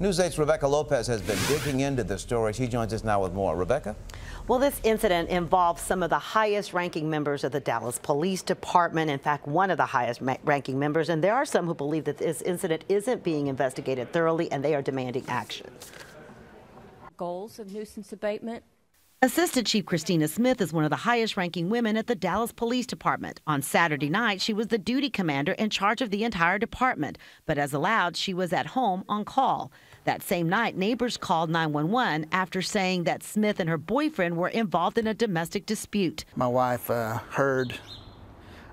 News 8's Rebecca Lopez has been digging into this story. She joins us now with more. Rebecca? Well, this incident involves some of the highest ranking members of the Dallas Police Department. In fact, one of the highest ranking members. And there are some who believe that this incident isn't being investigated thoroughly and they are demanding action. Goals of nuisance abatement Assistant Chief Christina Smith is one of the highest ranking women at the Dallas Police Department. On Saturday night, she was the duty commander in charge of the entire department, but as allowed, she was at home on call. That same night, neighbors called 911 after saying that Smith and her boyfriend were involved in a domestic dispute. My wife uh, heard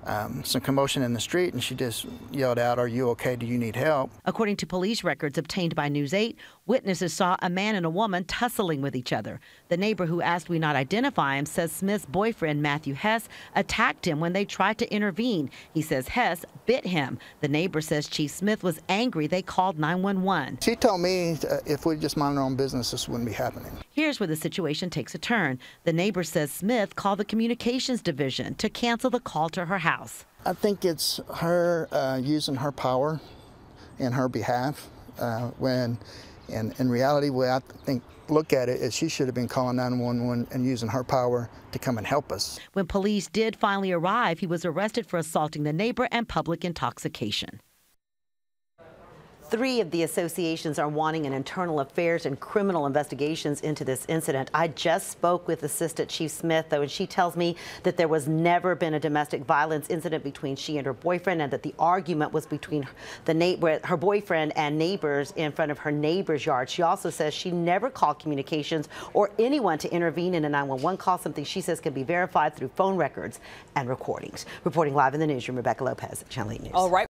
um, some commotion in the street, and she just yelled out, Are you okay? Do you need help? According to police records obtained by News 8, witnesses saw a man and a woman tussling with each other. The neighbor who asked we not identify him says Smith's boyfriend, Matthew Hess, attacked him when they tried to intervene. He says Hess bit him. The neighbor says Chief Smith was angry they called 911. She told me uh, if we just mind our own business, this wouldn't be happening. Here's where the situation takes a turn. The neighbor says Smith called the communications division to cancel the call to her house house. I think it's her uh, using her power in her behalf uh, when in, in reality, way I think look at it is she should have been calling 911 and using her power to come and help us. When police did finally arrive, he was arrested for assaulting the neighbor and public intoxication. Three of the associations are wanting an internal affairs and criminal investigations into this incident. I just spoke with Assistant Chief Smith, though, and she tells me that there was never been a domestic violence incident between she and her boyfriend, and that the argument was between the neighbor, her boyfriend and neighbors in front of her neighbor's yard. She also says she never called communications or anyone to intervene in a 911 call, something she says can be verified through phone records and recordings. Reporting live in the newsroom, Rebecca Lopez, Channel 8 News. All right.